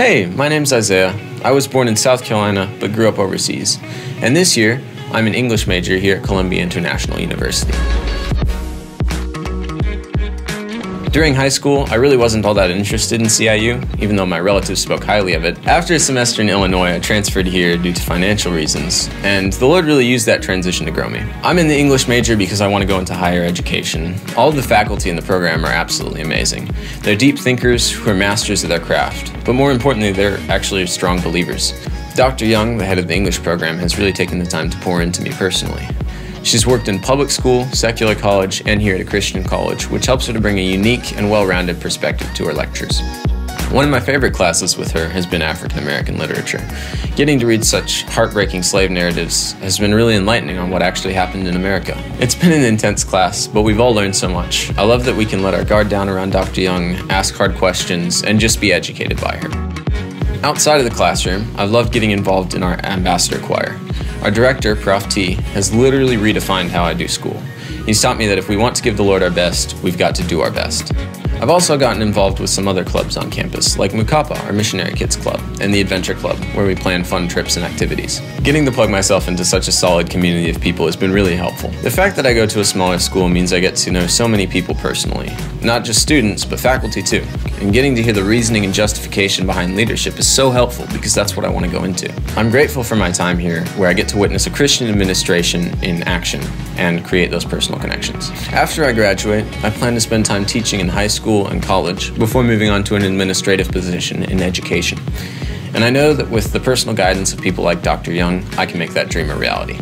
Hey, my name's Isaiah. I was born in South Carolina but grew up overseas. And this year, I'm an English major here at Columbia International University. During high school, I really wasn't all that interested in CIU, even though my relatives spoke highly of it. After a semester in Illinois, I transferred here due to financial reasons, and the Lord really used that transition to grow me. I'm in the English major because I want to go into higher education. All of the faculty in the program are absolutely amazing. They're deep thinkers who are masters of their craft, but more importantly, they're actually strong believers. Dr. Young, the head of the English program, has really taken the time to pour into me personally. She's worked in public school, secular college, and here at a Christian college, which helps her to bring a unique and well rounded perspective to her lectures. One of my favorite classes with her has been African American literature. Getting to read such heartbreaking slave narratives has been really enlightening on what actually happened in America. It's been an intense class, but we've all learned so much. I love that we can let our guard down around Dr. Young, ask hard questions, and just be educated by her. Outside of the classroom, I've loved getting involved in our ambassador choir. Our director, Prof. T, has literally redefined how I do school. He's taught me that if we want to give the Lord our best, we've got to do our best. I've also gotten involved with some other clubs on campus, like Mu Kappa, our Missionary Kids Club, and the Adventure Club, where we plan fun trips and activities. Getting to plug myself into such a solid community of people has been really helpful. The fact that I go to a smaller school means I get to know so many people personally, not just students, but faculty too. And getting to hear the reasoning and justification behind leadership is so helpful because that's what I want to go into. I'm grateful for my time here, where I get to witness a Christian administration in action and create those personal connections. After I graduate, I plan to spend time teaching in high school and college before moving on to an administrative position in education. And I know that with the personal guidance of people like Dr. Young, I can make that dream a reality.